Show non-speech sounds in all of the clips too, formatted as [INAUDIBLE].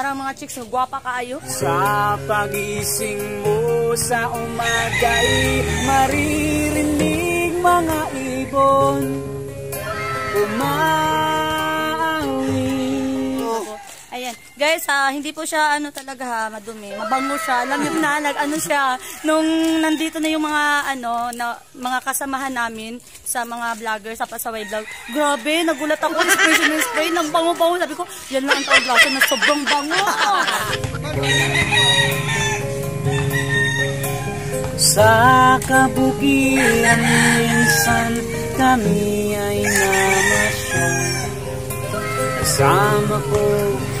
Parang mga chicks, gwapa kaayo. Sa pagising mo sa umagay Maririnig mga ibon Umawi Guys, ah, hindi po siya ano talaga ha, madumi. Mabango siya. Alam niyo na, nag, ano siya, nung nandito na yung mga ano, na, mga kasamahan namin sa mga vlogger sa Pasaway Vlog. Grabe, nagulat ako. Spray ng spray. Nang bango-bango. Sabi ko, yan lang ang tawag grasa na sobrang bango. Sa kabukiran minsan kami ay namasyal Kasama ko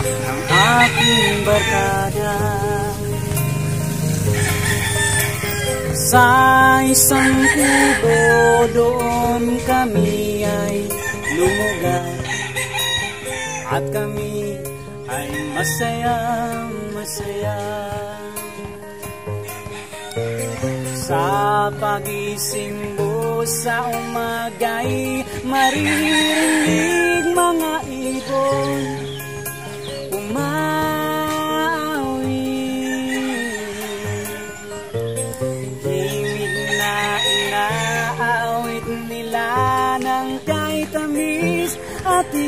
ang aking barkada. Sa isang kubo doon kami ay lumugar. At kami ay masayang masaya. Sa pagising mo sa umagay Maririnig mga ibon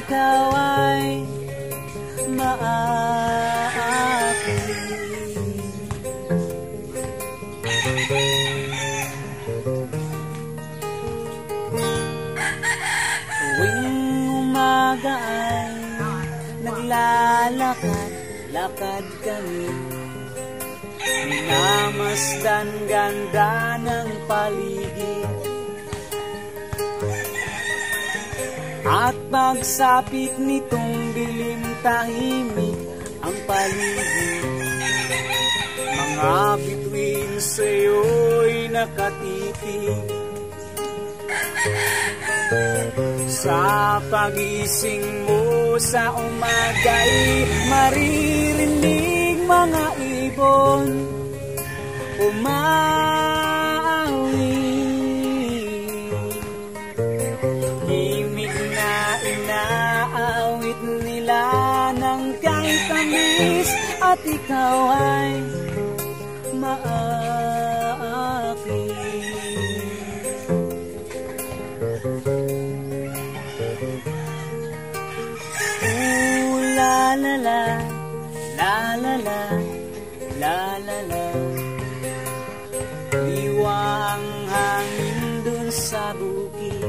ikaw ay maaakit Tuwing umaga ay naglalakad, lakad kami. Minamasdan ganda ng paligid At pagsapit nitong dilim tahimik ang paligid. Mga bituin sa'yo'y nakatitig. Sa pagising mo sa umagay Maririnig mga ibon. Umawi tamis At ikaw ay maakit Ooh, la la la, la la la, la la la. Liwa ang hangin dun sa bukid.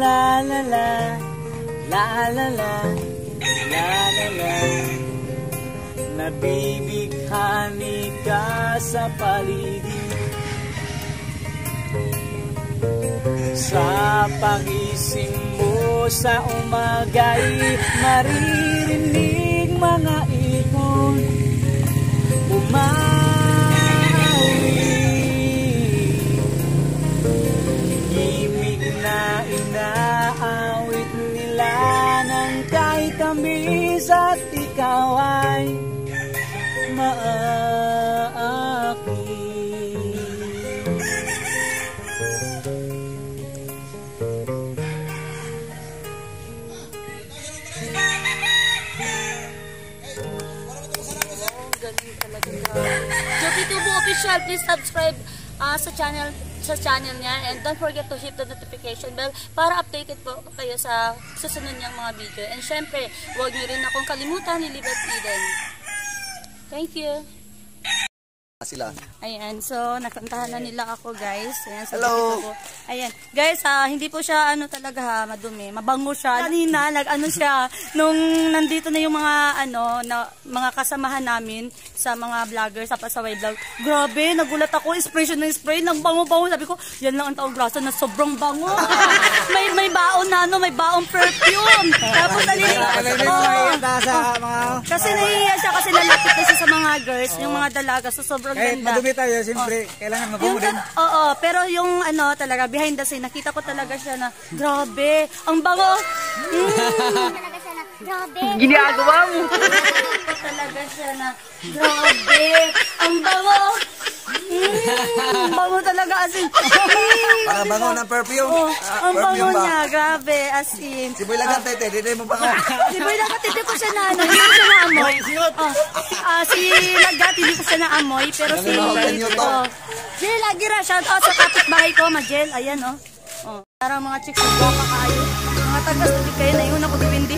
La la la, la la la, la la la. Nabibighani ka sa paligid. Sa pagising mo sa umagay Maririnig mga please subscribe ah, sa channel sa channel niya and don't forget to hit the notification bell para updated po kayo sa susunod niyang mga video. And syempre, huwag niyo rin akong kalimutan ni Libet Eden. Thank you. Sila. Ayan, so nakantahan na nila ako guys. Ayan, so Hello. Ako. Ayan, guys, ah, hindi po siya ano talaga ha, madumi. Mabango siya. Kanina, nag ano siya, nung nandito na yung mga ano, na, mga kasamahan namin sa mga vlogger sa Pasaway Vlog. Grabe, nagulat ako, spray siya ng spray, nang bango-bango. Sabi ko, yan lang ang tawag grasa na sobrang bango. [LAUGHS] may may baon na ano, may baon perfume. Tapos nalili. Oo. sa mga... Kasi nahihiya siya kasi lalapit na siya sa mga girls, yung mga dalaga, so sobrang Kahit ganda. madumi tayo, siyempre, kailangan Yung, mabango din. oo, pero yung ano talaga, behind the scene, nakita ko talaga siya na, grabe, ang bango. Mm. talaga siya na, grabe. Ginagawa mo. talaga siya na, grabe, ang bango. Mm, bango talaga as in. Para bango ng perfume. Oh, Ah, ang bango ba? niya, grabe, as in. Si Boy Lagat, tete, di mo bango. Di ba lagat, hindi ko siya na ano, hindi ko siya naamoy. Oh, ah, si lagat, hindi ko siya naamoy, pero si... Oh, Jill Agira, shout out sa kapitbahay ko, ma Jill, ayan oh. Oh, parang mga chicks buwang kakaayo. Mga tagas, hindi kayo na yun ako dipindi.